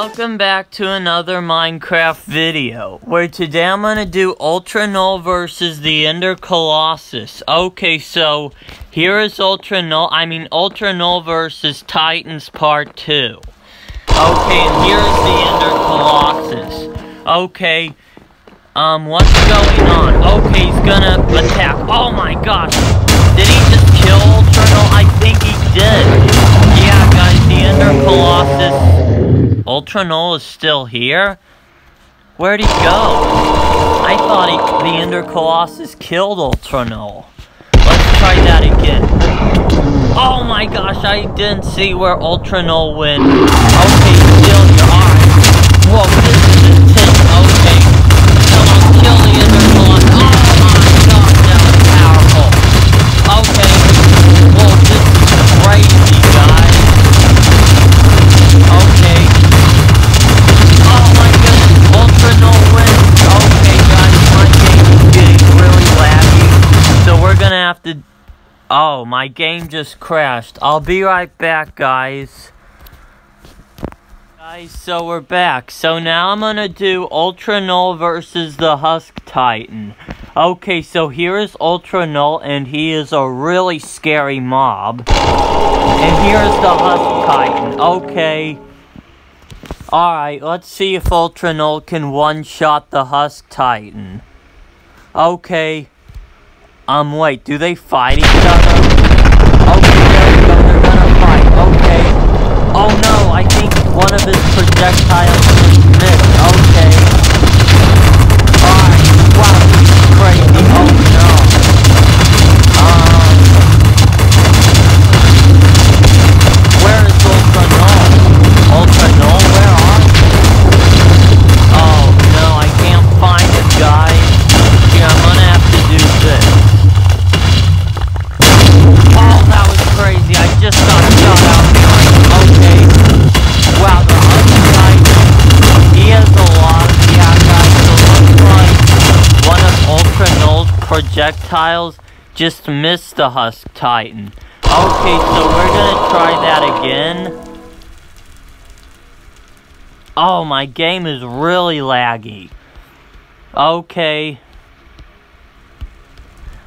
welcome back to another Minecraft video, where today I'm gonna do Ultra Null versus the Ender Colossus. Okay, so, here is Ultra Null, I mean Ultra Null versus Titans Part 2. Okay, and here's the Ender Colossus. Okay, um, what's going on? Okay, he's gonna attack, oh my gosh, did he just kill Ultra Null? I think he did. Yeah, guys, the Ender Colossus Ultra Null is still here? Where'd he go? I thought he, the Ender Colossus killed Ultra Null. Let's try that again. Oh my gosh, I didn't see where Ultra Null went. Okay, still here. Alright. Whoa, have to... Oh, my game just crashed. I'll be right back, guys. Guys, so we're back. So now I'm gonna do Ultra Null versus the Husk Titan. Okay, so here is Ultra Null, and he is a really scary mob. And here's the Husk Titan. Okay. Alright, let's see if Ultra Null can one-shot the Husk Titan. Okay. Um, wait, do they fight each other? Okay, there we go, they're gonna fight, okay. Oh no, I think one of his projectiles missed, okay. Projectiles just missed the Husk Titan. Okay, so we're gonna try that again. Oh, my game is really laggy. Okay.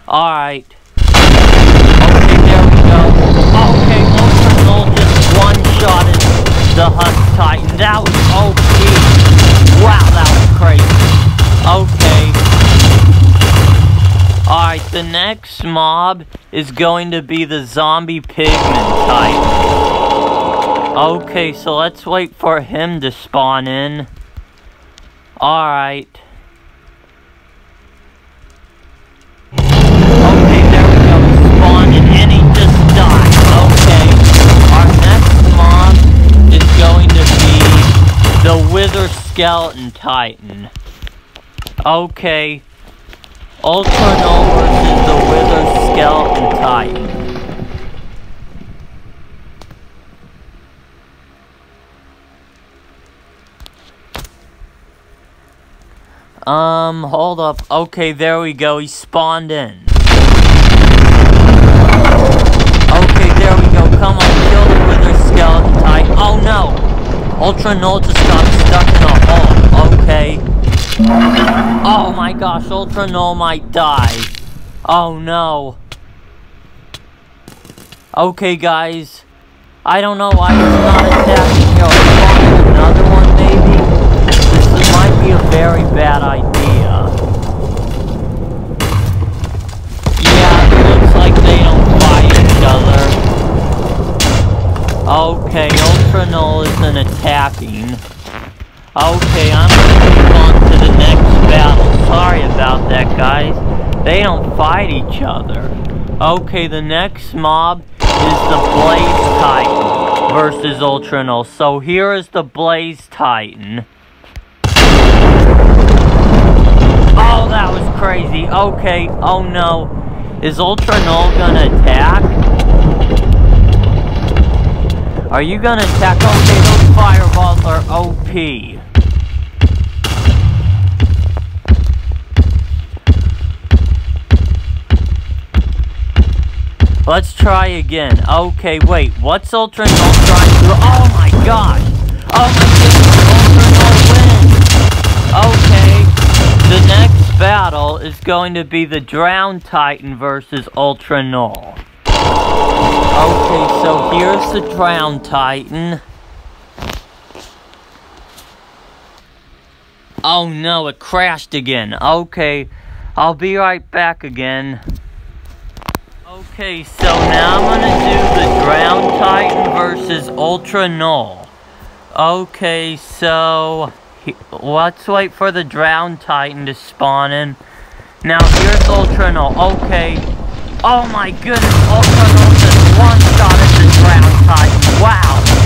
Alright. Okay, there we go. Oh, okay, Ultra just one-shotted the Husk Titan. That was OP. Wow, that was crazy. Okay. Alright, the next mob is going to be the Zombie Pigman Titan. Okay, so let's wait for him to spawn in. Alright. There we go. Spawned and he just died. Okay. Our next mob is going to be the Wither Skeleton Titan. Okay. Ultra Null versus the Wither Skeleton Titan. Um, hold up. Okay, there we go. He spawned in. Okay, there we go. Come on, kill the wither skeleton type. Oh no! Ultra Null just got stuck in a hole. Oh my gosh, Ultra Null might die. Oh no. Okay, guys. I don't know why he's not attacking. Yo, spawn another one, maybe? This might be a very bad idea. Yeah, it looks like they don't fight each other. Okay, Ultra Null isn't attacking. Okay, I'm gonna move on to the next battle. Sorry about that, guys. They don't fight each other. Okay, the next mob is the Blaze Titan versus Ultra Null. So here is the Blaze Titan. Oh, that was crazy. Okay, oh no. Is Ultra Null gonna attack? Are you gonna attack? Okay, those fireballs are Let's try again. Okay, wait. What's Ultra Null trying to? Oh my gosh! Oh my! Ultra Null wins. Okay, the next battle is going to be the Drown Titan versus Ultra Null. Okay, so here's the Drown Titan. Oh no, it crashed again. Okay, I'll be right back again. Okay, so now I'm gonna do the Drown Titan versus Ultra Null. Okay, so let's wait for the Drown Titan to spawn in. Now here's Ultra Null. Okay. Oh my goodness, Ultra Null just one-shot at the Drown Titan. Wow.